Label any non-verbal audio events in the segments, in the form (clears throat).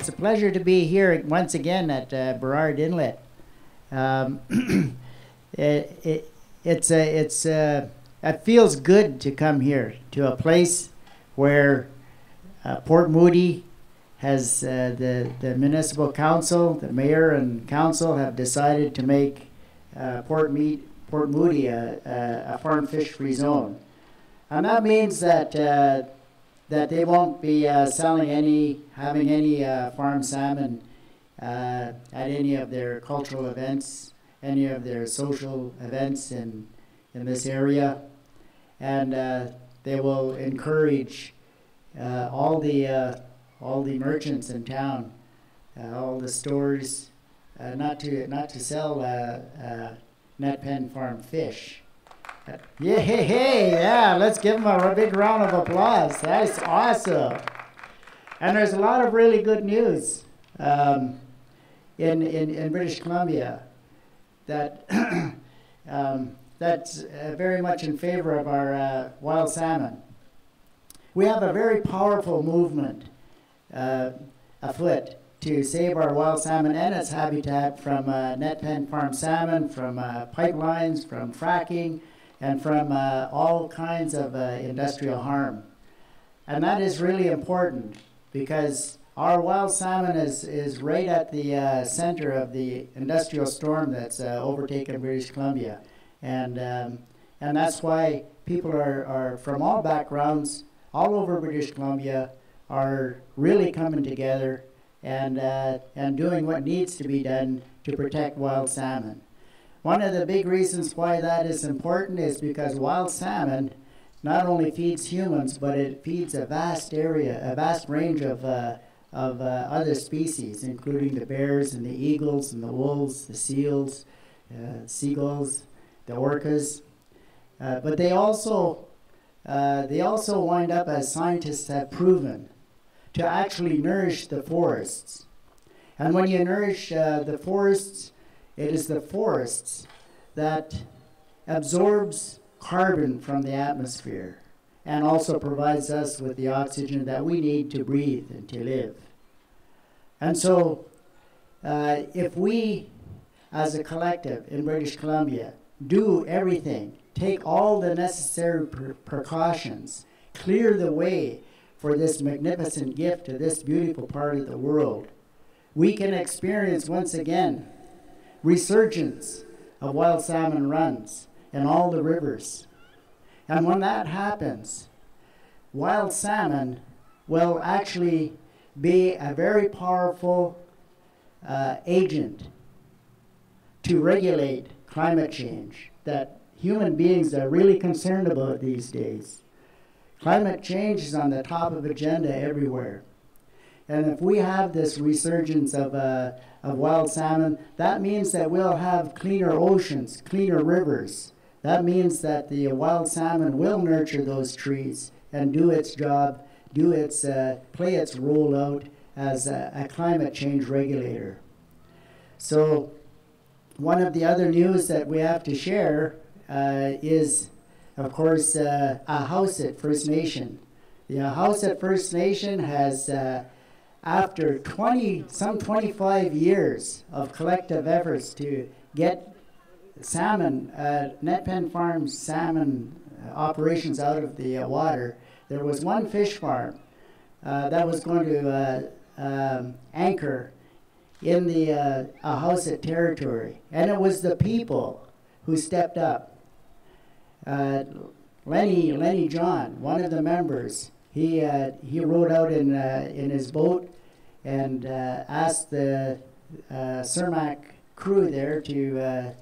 it's a pleasure to be here once again at uh, Burrard Inlet. Um, (clears throat) it, it, it's a, it's a, it feels good to come here to a place where uh, Port Moody has uh, the the municipal council, the mayor and council have decided to make uh, Port Mead, Port Moody a, a, a farm fish free zone, and that means that uh, that they won't be uh, selling any, having any uh, farm salmon uh, at any of their cultural events, any of their social events in in this area, and uh, they will encourage uh, all the uh, all the merchants in town, all the stores, not to not to sell net pen farm fish. Yeah, hey, hey, yeah, let's give them a big round of applause. That's awesome. And there's a lot of really good news um, in, in, in British Columbia that (clears throat) um, that's uh, very much in favor of our uh, wild salmon. We have a very powerful movement uh, afoot to save our wild salmon and its habitat from uh, net pen farm salmon, from uh, pipelines, from fracking, and from uh, all kinds of uh, industrial harm. And that is really important because our wild salmon is, is right at the uh, center of the industrial storm that's uh, overtaken British Columbia. And, um, and that's why people are, are from all backgrounds, all over British Columbia, are really coming together and, uh, and doing what needs to be done to protect wild salmon. One of the big reasons why that is important is because wild salmon not only feeds humans, but it feeds a vast area, a vast range of, uh, of uh, other species, including the bears and the eagles and the wolves, the seals, uh, seagulls, the orcas. Uh, but they also, uh, they also wind up, as scientists have proven, to actually nourish the forests. And when you nourish uh, the forests, it is the forests that absorbs carbon from the atmosphere and also provides us with the oxygen that we need to breathe and to live. And so, uh, if we, as a collective in British Columbia, do everything, take all the necessary pre- precautions, clear the way for this magnificent gift to this beautiful part of the world, we can experience once again resurgence of wild salmon runs in all the rivers. And when that happens, wild salmon will actually be a very powerful uh, agent to regulate climate change that human beings are really concerned about these days. Climate change is on the top of agenda everywhere. And if we have this resurgence of, uh, of wild salmon, that means that we'll have cleaner oceans, cleaner rivers. That means that the wild salmon will nurture those trees and do its job, do its, uh, play its role out as a, a climate change regulator. So, one of the other news that we have to share uh, is, of course, uh, Ahousaht First Nation. The Ahousaht First Nation has, uh, after 20, some 25 years of collective efforts to get salmon, uh, net pen farms salmon uh, operations out of the uh, water, there was one fish farm uh, that was going to uh, um, anchor in the uh, Ahousaht territory. And it was the people who stepped up. Uh, Lenny, Lenny John, one of the members, he, he rowed out in, in his boat and uh, asked the uh, Cermaq crew there to, uh,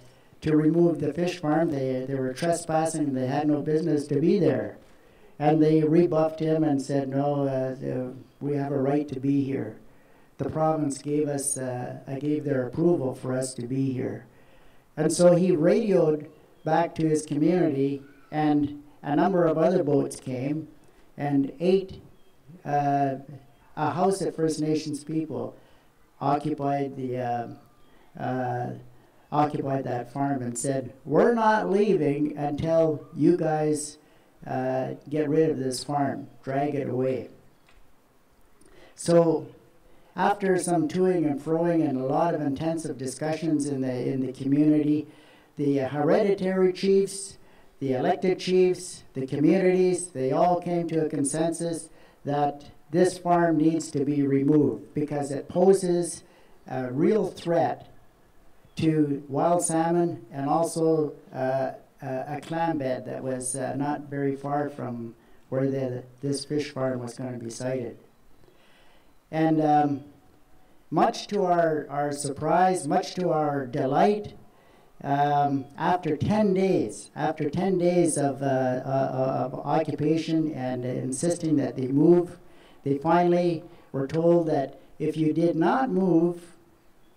to remove the fish farm. They, they were trespassing, they had no business to be there. And they rebuffed him and said, no, uh, we have a right to be here the province gave us, uh, gave their approval for us to be here. And so he radioed back to his community, and a number of other boats came, and eight uh, Ahousaht First Nations people occupied the uh, uh, occupied that farm and said, "We're not leaving until you guys uh, get rid of this farm, drag it away." So after some toing and froing and a lot of intensive discussions in the in the community, the hereditary chiefs, the elected chiefs, the communities, they all came to a consensus that this farm needs to be removed because it poses a real threat to wild salmon and also uh, a, a clam bed that was uh, not very far from where the, this fish farm was going to be sited. And um, much to our, our surprise, much to our delight, um, after 10 days, after 10 days of, uh, uh, of occupation and uh, insisting that they move, they finally were told that if you did not move,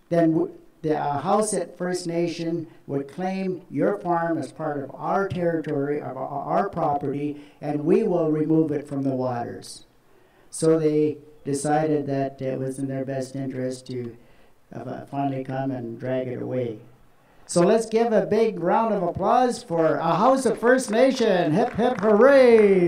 then the uh, Ahousaht First Nation would claim your farm as part of our territory, of our property, and we will remove it from the waters. So they decided that it was in their best interest to uh, finally come and drag it away. So let's give a big round of applause for Ahousaht First Nation. Hip, hip, hooray!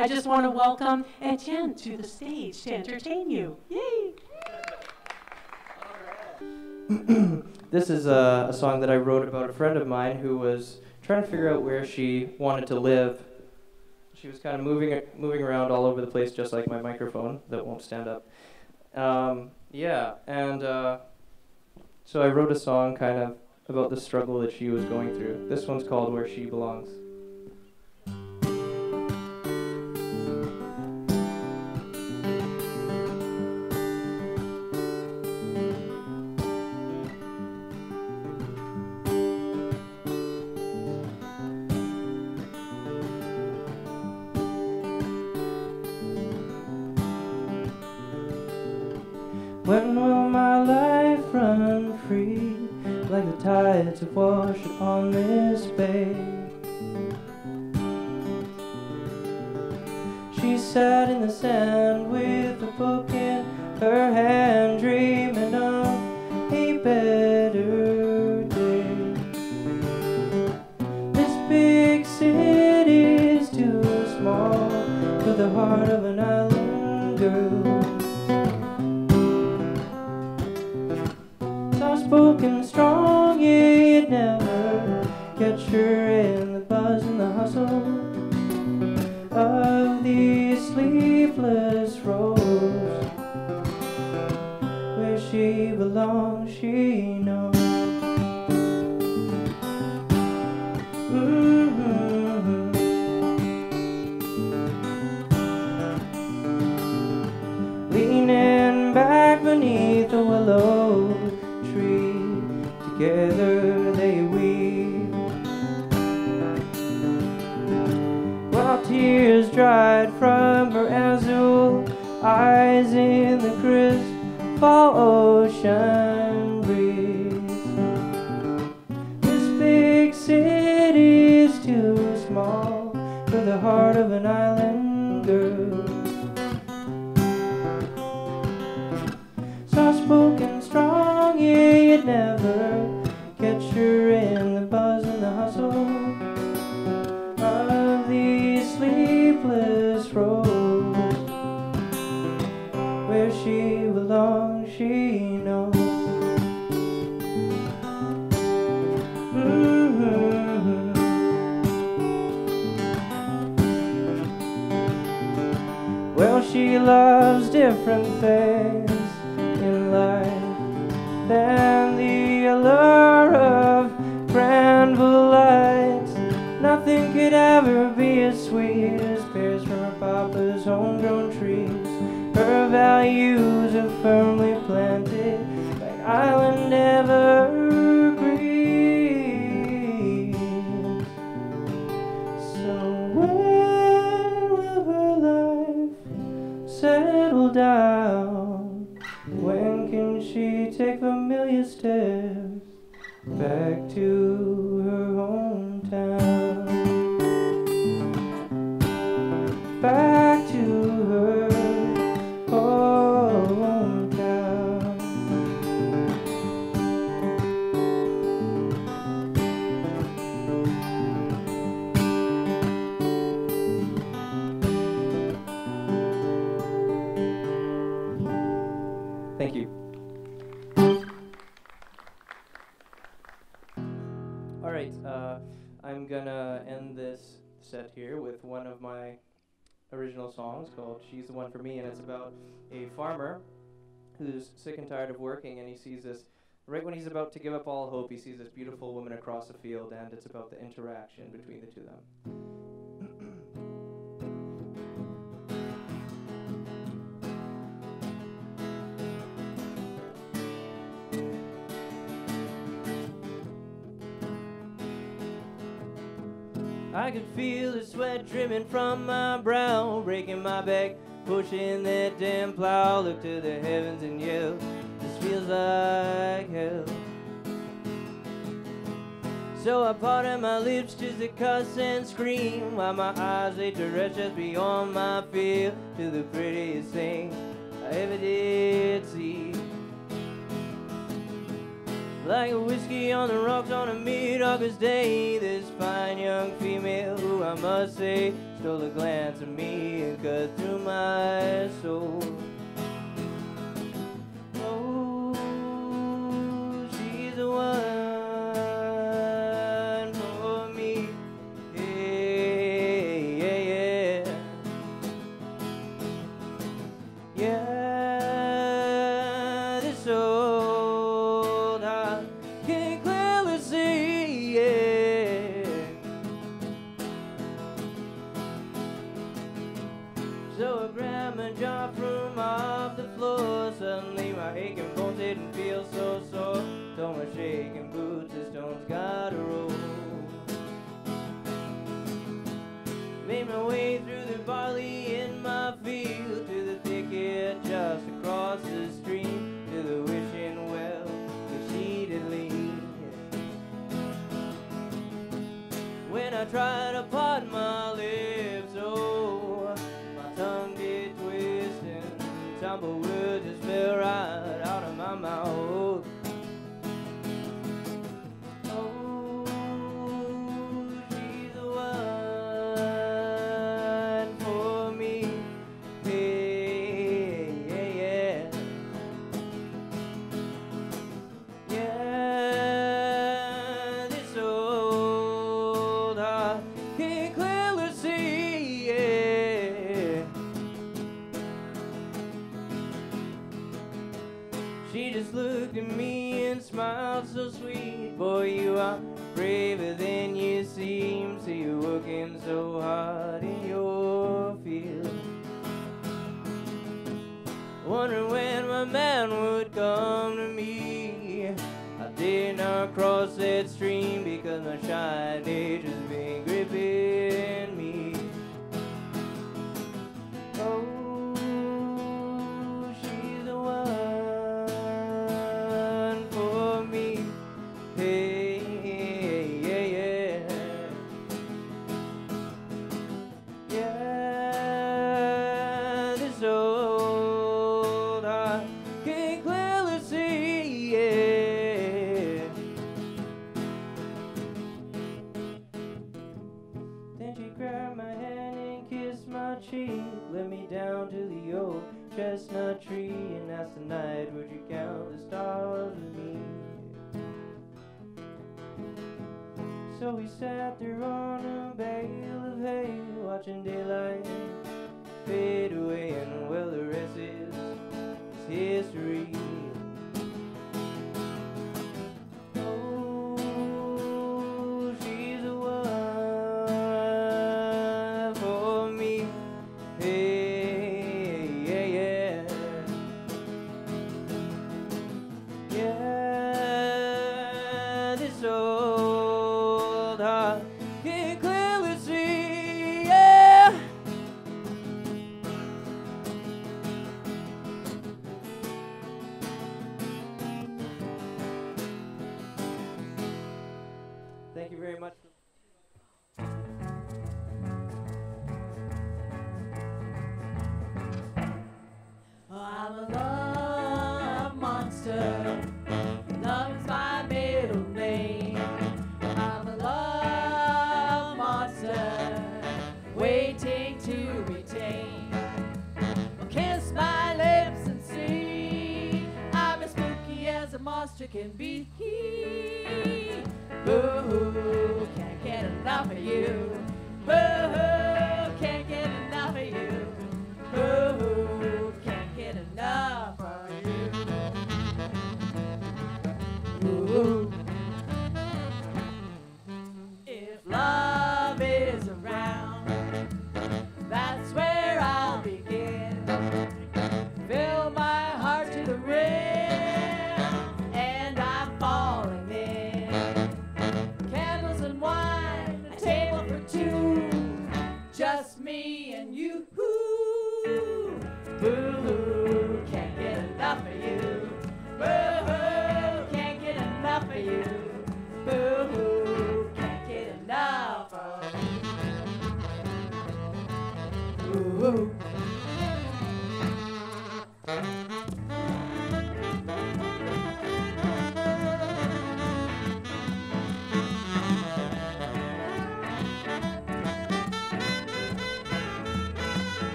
I just want to welcome Etienne to the stage to entertain you. Yay! (clears throat) this is a, a, song that I wrote about a friend of mine who was trying to figure out where she wanted to live. She was kind of moving moving around all over the place, just like my microphone that won't stand up. Um, yeah, and uh, so I wrote a song kind of about the struggle that she was going through. This one's called Where She Belongs. When will my life run free like the tides have washed upon this bay? She sat in the sand with a book in her hand, Mhm. Well, she loves different things in life than the allure of Granville lights. Nothing could ever be as sweet as pears from her papa's homegrown trees. Her values are firmly island evergreens. Original songs called She's the One for Me, and it's about a farmer who's sick and tired of working, and he sees this. Right when he's about to give up all hope, he sees this beautiful woman across the field, and it's about the interaction between the two of them. I can feel the sweat dripping from my brow, breaking my back, pushing that damn plow. Look to the heavens and yell, this feels like hell. So I parted my lips just to cuss and scream, while my eyes they direct just beyond my field to the prettiest thing I ever did see. Like a whiskey on the rocks on a mid-August day. This fine young female who I must say Stole a glance at me and cut through my soul tried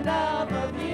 enough of you.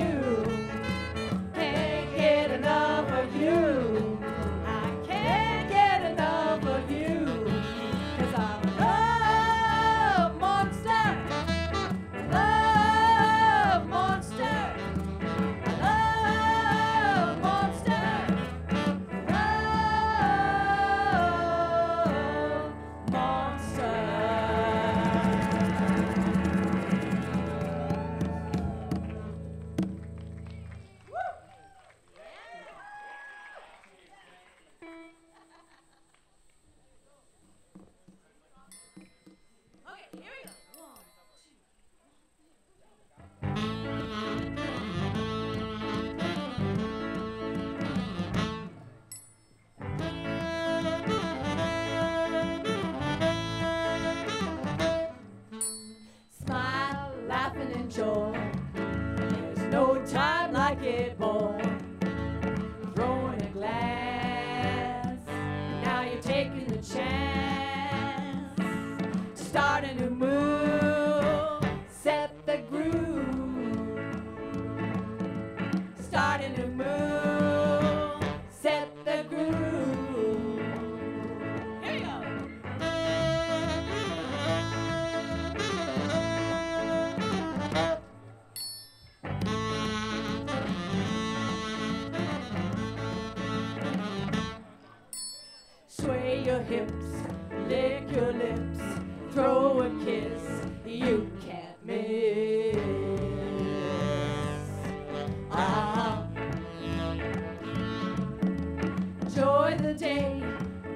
The day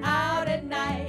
out at night,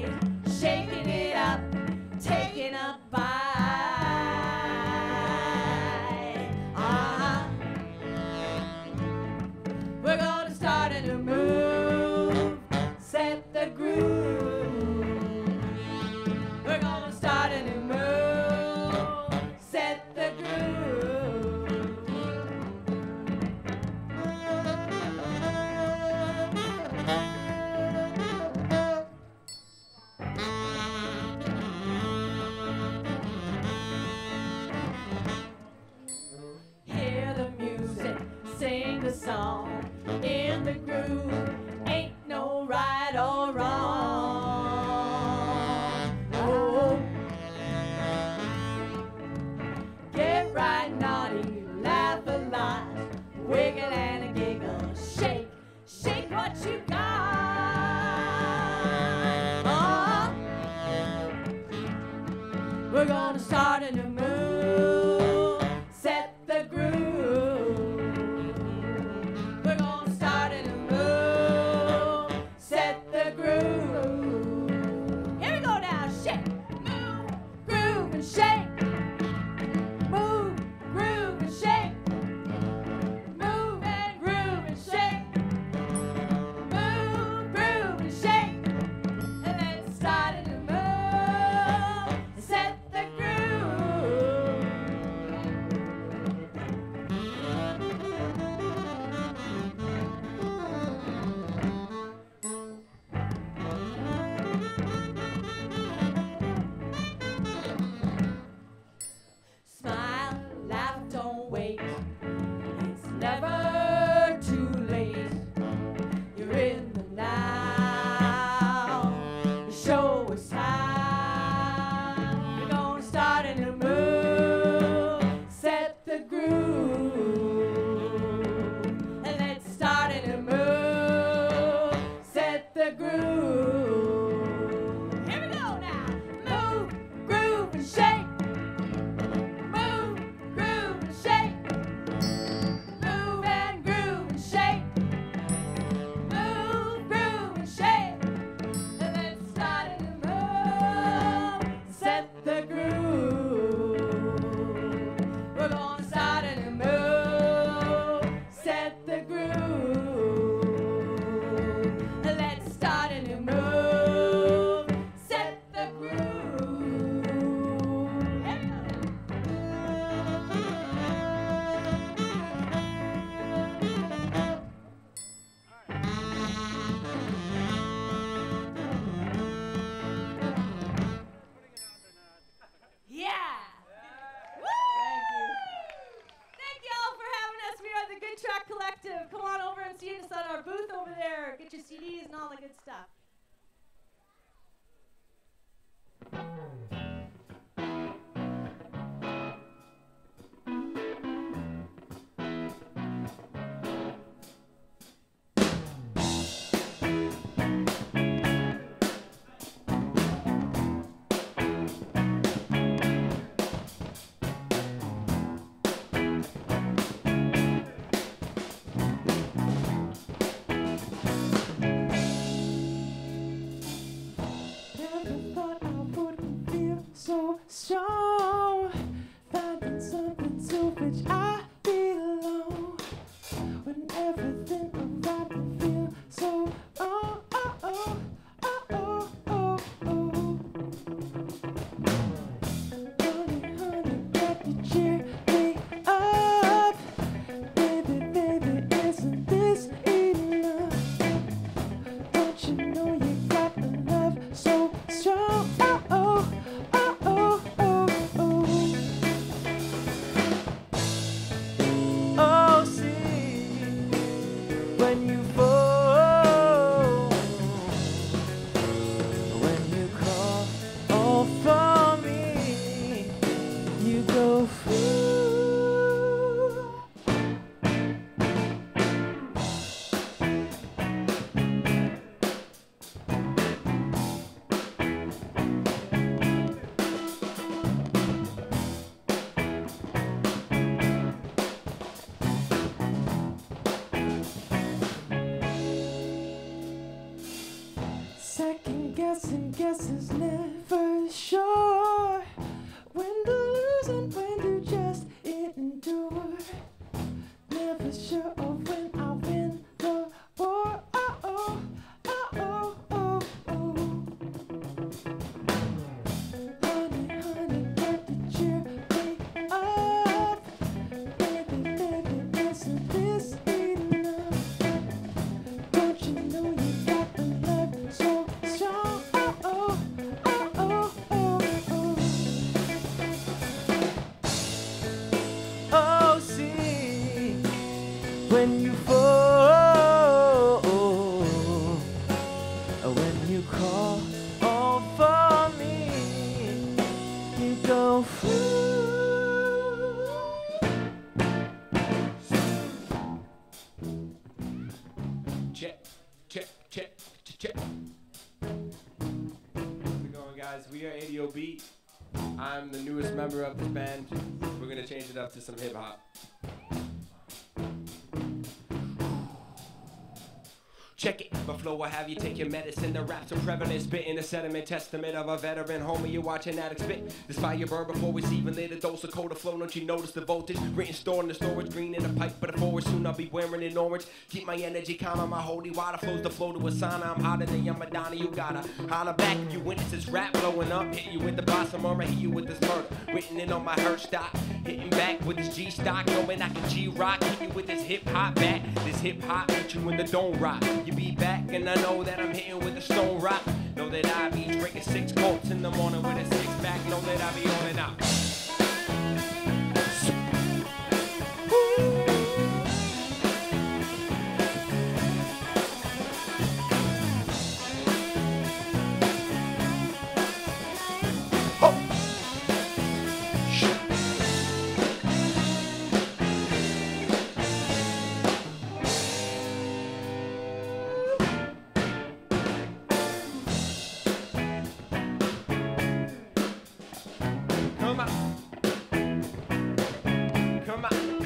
the sediment testament of a veteran. Homie, you're watching addict spit. This fire burn before it's even lit. A dose of coda flow, don't you notice the voltage? Written stored in the storage, green in the pipe, but before soon I'll be wearing an orange. Keep my energy calm on my holy water flows the flow to a sauna. I'm hotter than your Madonna, you gotta holler back you witness this rap blowing up. Hit you with the blossom or hit you with this murder. Written in on my hurt stock, hitting back with this G stock, knowing I can G rock. Hit you with this hip hop back, this hip hop hit you in the dome rock. You be back, and I know that I'm hitting with a stone rock. Know that I be drinking six colts in the morning with a six pack. Know that I be on and out.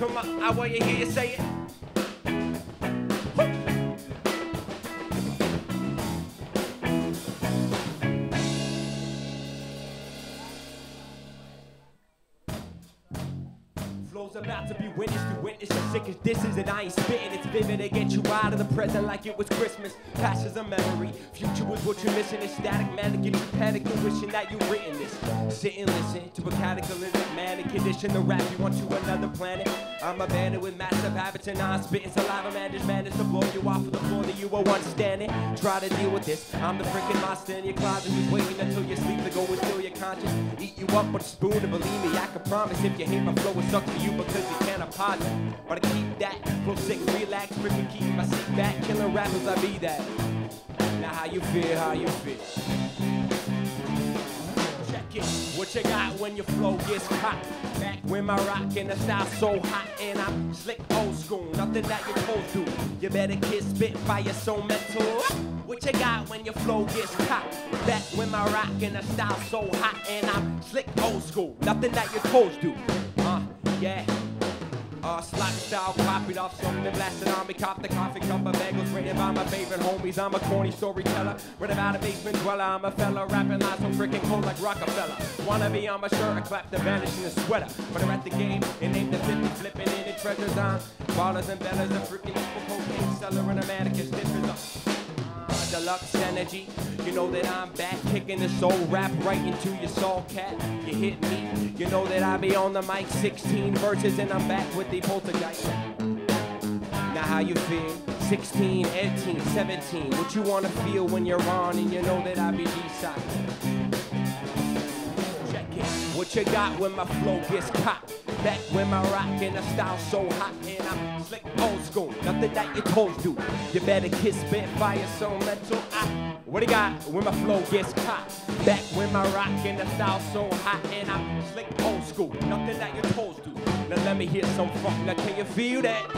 Come on. I want you hear you say it. Flow's about to be witnessed to witness as sick as this is and I ain't spitting it's vivid to get you out of the present like it was Christmas past is a memory future was what you're missing it's static manic and you panic wishing that you written this sit and listen to a cataclysmic condition the rap you want to another planet. I'm a bandit with massive habits and I'm spitting saliva man just managed to blow you off of the floor that you were once standing. Try to deal with this. I'm the freaking monster in your closet who's waiting until you sleep to go and steal your conscience. Eat you up with a spoon and believe me I can promise if you hate my flow it sucks for you because you can't apologize. But I keep that flow sick relax freaking keep my seat back. Killing rappers I be that. Now how you feel how you feel What you got when your flow gets hot? Back when my rock and the style so hot and I'm slick old school, nothing that you're supposed to. You better kiss spit fire so mental. What you got when your flow gets hot? Back when my rock and the style so hot and I'm slick old school, nothing that you're supposed to. Uh, yeah. Uh, slap style, copied off something blasted on me. Cop the coffee cup of bagels, written by my favorite homies. I'm a corny storyteller, read about a basement dweller. I'm a fella rapping lines so freaking cold like Rockefeller. Wanna be on my shirt, I clap the vanish in the sweater. But I'm at the game and name the 50 flipping in the treasures on. Ballers and bellas, a freaking equal cocaine seller and a mannequin sniffers up. Deluxe energy. You know that I'm back kicking the soul rap right into your soul cat. You hit me. You know that I be on the mic 16 verses and I'm back with the poltergeist. Now how you feel? 16, 18, 17. What you wanna feel when you're on and you know that I be D-side. Check it. What you got when my flow gets caught? Back when my rock and the style so hot and I'm slick old school. Nothing that your toes do. You better kiss spit fire so mental. I, what you got when my flow gets caught? Back when my rock and the style so hot and I'm slick old school. Nothing that your toes do. Now let me hear some funk. Now can you feel that?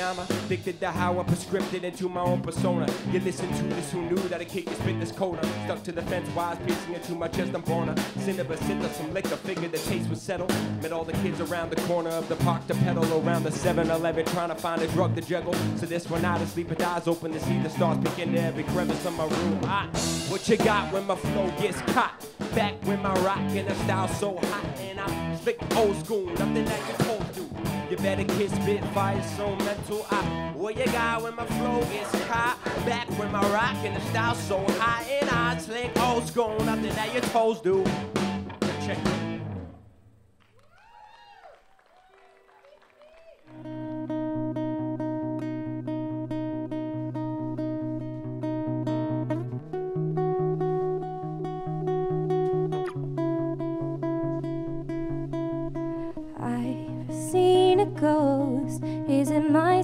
I'm addicted to how I prescribed it into my own persona. You listen to this, who knew that a could spit this coda? Stuck to the fence, wise piercing into my chest. I'm born a cinnamon, cinder, some liquor. Figured the taste would settle. Met all the kids around the corner of the park to pedal around the 7-Eleven, trying to find a drug to juggle. So this one night, I sleep with eyes open to see the stars peek into every crevice of my room. Hot. What you got when my flow gets caught? Back when my rock and the style so hot, and I'm slick old school, nothing that you told do. You better kiss spit fire so mental. I, what you got when my flow gets hot. Back when my rock and the style so hot, and I slick old school, nothing that your toes do. Check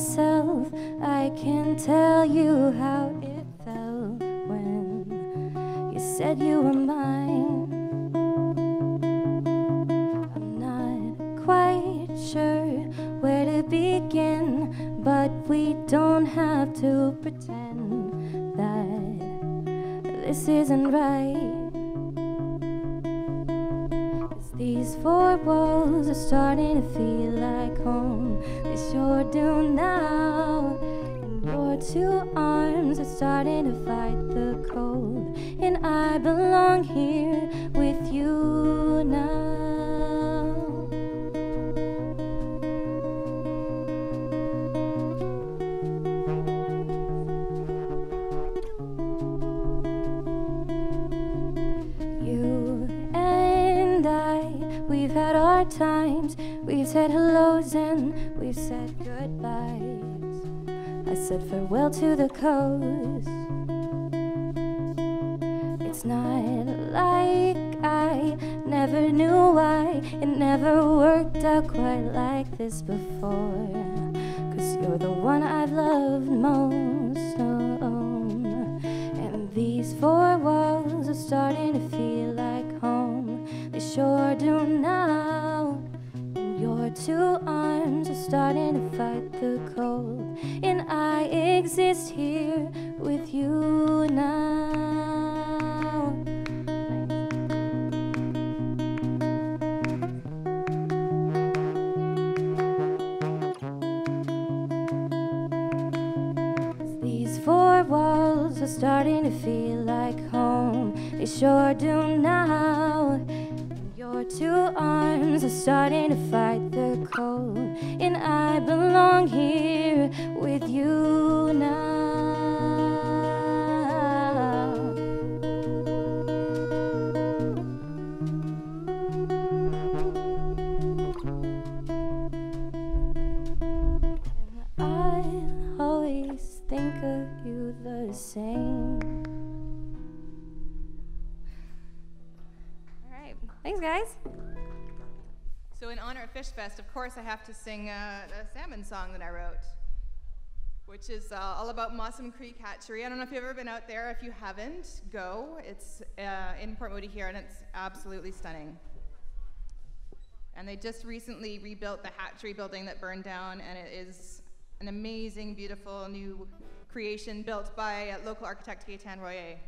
myself? I can tell you how said farewell to the coast. It's not like I never knew why it never worked out quite like this before. Four walls are starting to feel like home. They sure do now. Your two arms are starting to fight the cold. And I belong here with you now. Fish Fest, of course, I have to sing a salmon song that I wrote, which is uh, all about Mossom Creek Hatchery. I don't know if you've ever been out there. If you haven't, go. It's uh, in Port Moody here, and it's absolutely stunning. And they just recently rebuilt the hatchery building that burned down, and it is an amazing, beautiful new creation built by uh, local architect Gaetan Royer.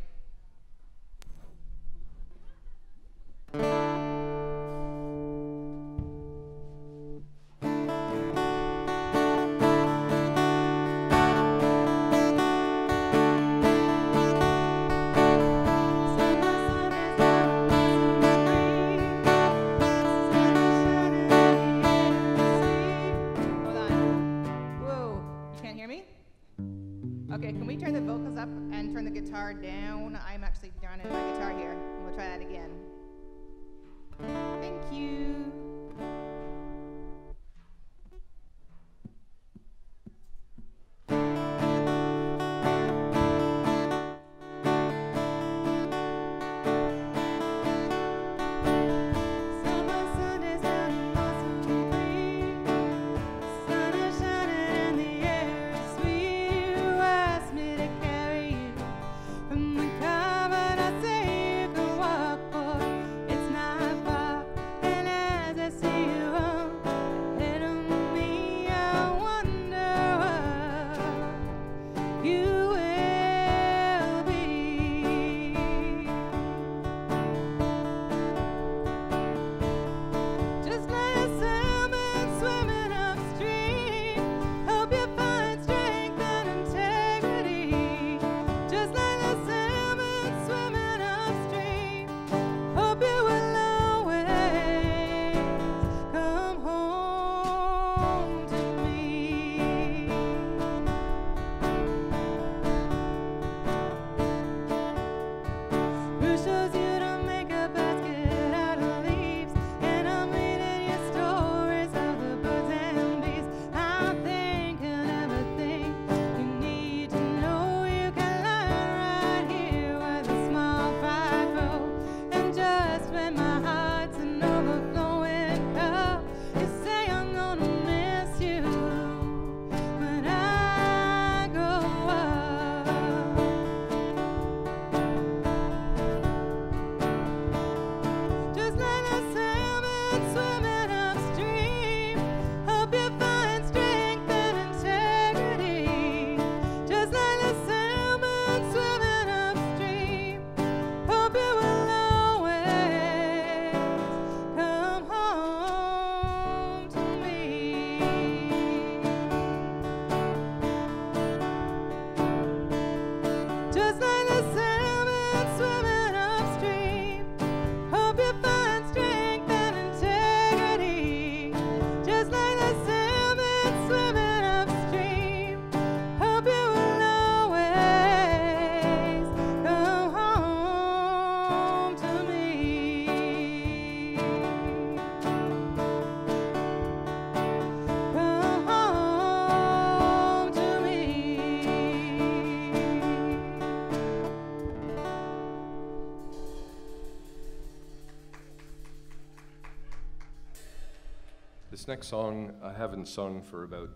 This next song I haven't sung for about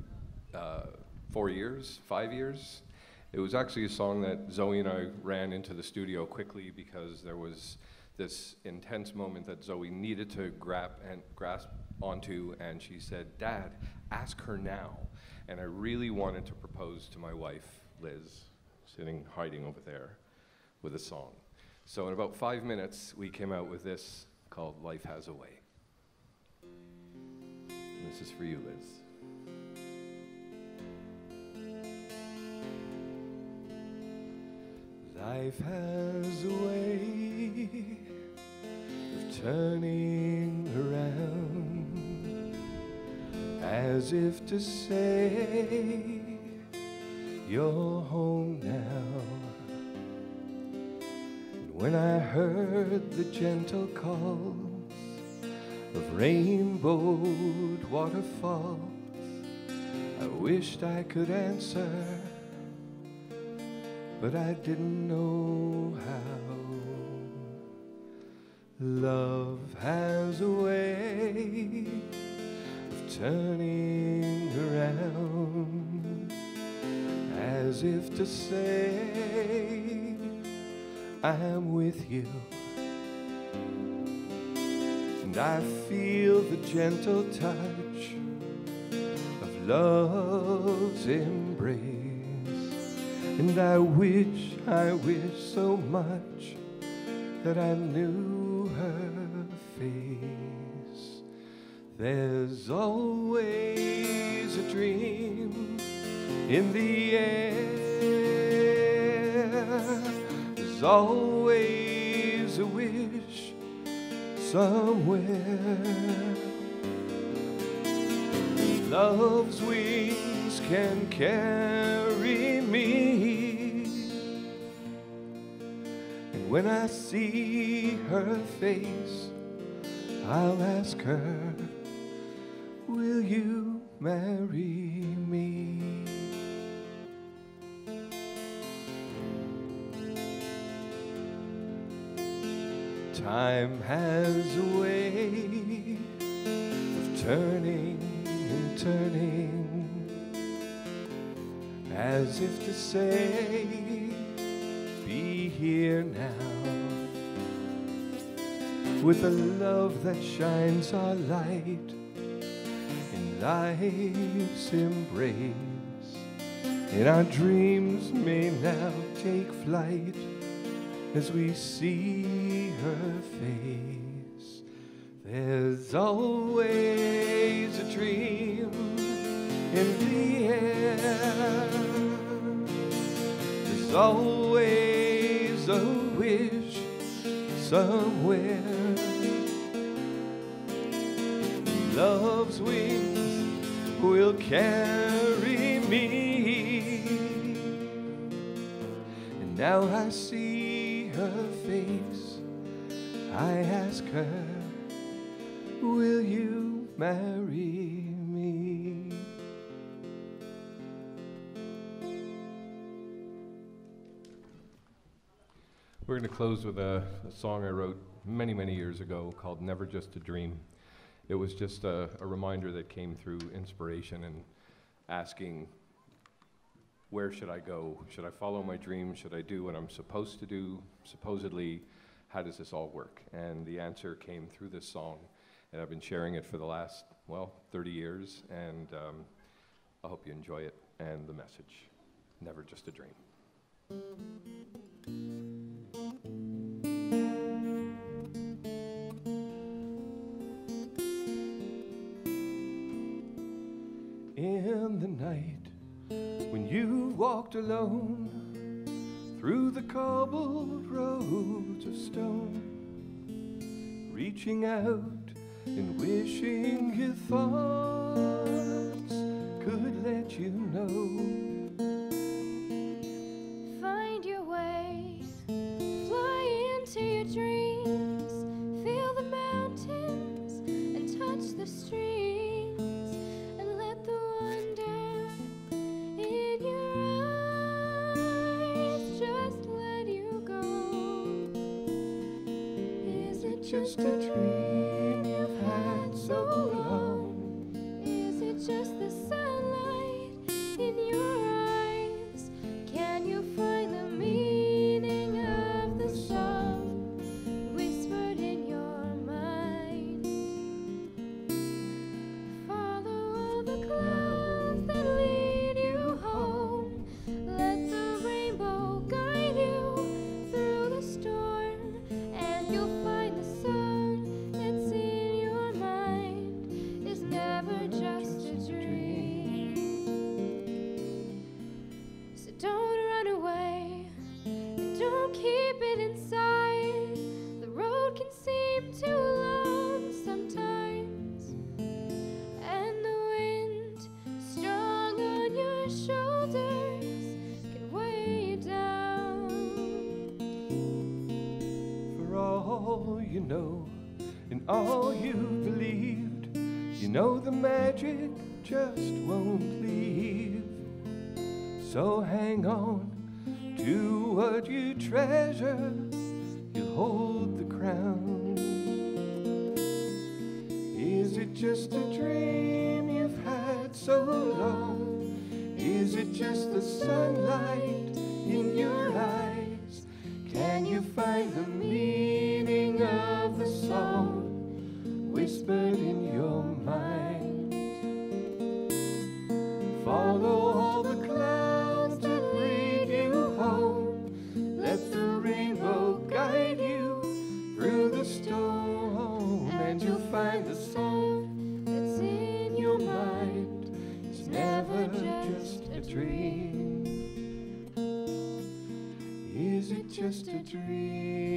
uh, four years, five years. It was actually a song that Zoe and I ran into the studio quickly because there was this intense moment that Zoe needed to grab and grasp onto, and she said, "Dad, ask her now." And I really wanted to propose to my wife, Liz, sitting hiding over there, with a song. So in about five minutes, we came out with this called "Life Has a Way." This is for you, Liz. Life has a way of turning around as if to say, You're home now. And when I heard the gentle calls of rainbowed waterfalls, I wished I could answer but I didn't know how. Love has a way of turning around as if to say, I'm with you. I feel the gentle touch of love's embrace. And I wish, I wish so much that I knew her face. There's always a dream in the air. There's always somewhere. Love's wings can carry me. And when I see her face, I'll ask her, Will you marry me? Time has a way of turning and turning as if to say, Be here now. With a love that shines our light in life's embrace. And our dreams may now take flight as we see her face. There's always a dream in the air. There's always a wish somewhere. Love's wings will carry me. And now I see her face. I ask her, Will you marry me? We're going to close with a, a song I wrote many, many years ago called Never Just a Dream. It was just a, a reminder that came through inspiration and asking, where should I go? Should I follow my dream? Should I do what I'm supposed to do? Supposedly, how does this all work? And the answer came through this song, and I've been sharing it for the last, well, 30 years, and um, I hope you enjoy it and the message. Never just a dream. In the night you walked alone through the cobbled roads of stone, reaching out and wishing your thoughts could let you know. Find your way, fly into your dreams, Just a dream just won't leave. So hang on to what you treasure, You hold the crown. Is it just a dream you've had so long? Is it just the sunlight in your eyes? Can you find the meaning of the song whispered in your mind? dream.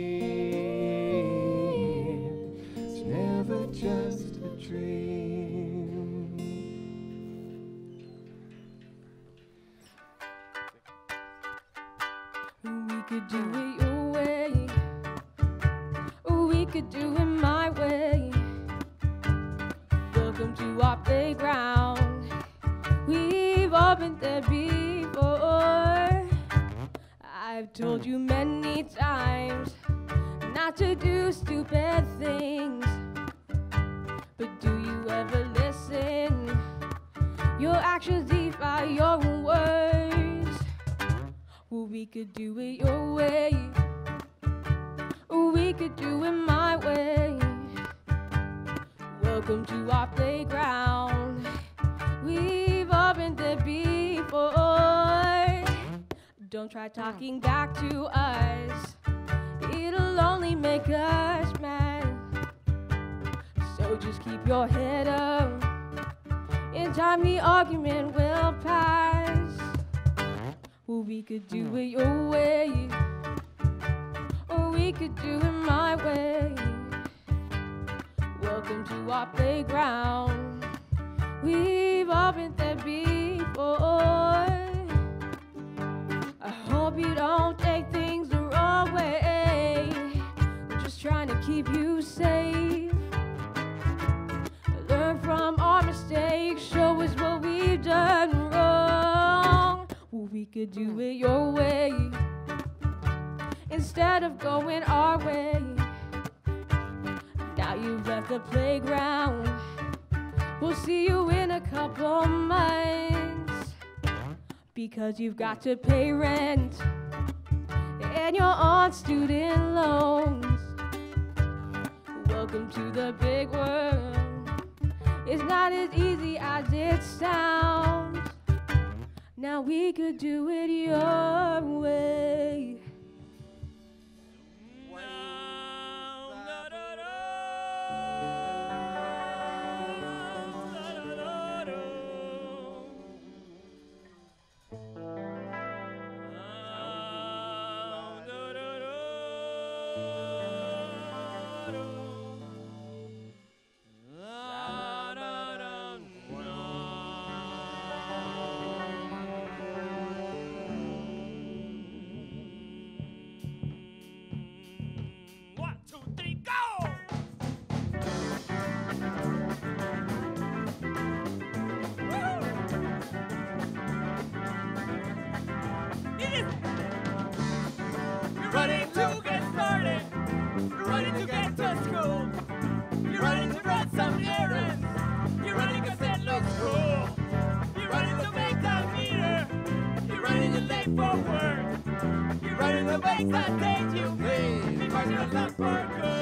looking. keep you safe. Learn from our mistakes, show us what we've done wrong. Well, we could do hmm. it your way instead of going our way. Now you've left the playground. We'll see you in a couple months because you've got to pay rent and you're on student loan. Welcome to the big world. It's not as easy as it sounds. Now we could do it your way. The bass that you. Hey. Because you're for good.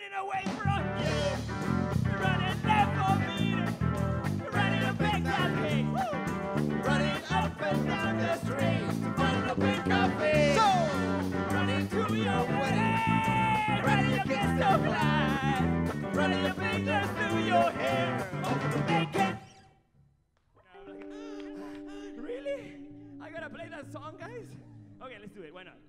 running away from you. You're running down for me. You're running a big coffee. Running up and down the street. Running a big coffee. So, running to your wedding. Running against the blind. Running your fingers through your hair. Oh, make it. Really? I gotta play that song, guys? Okay, let's do it. Why not?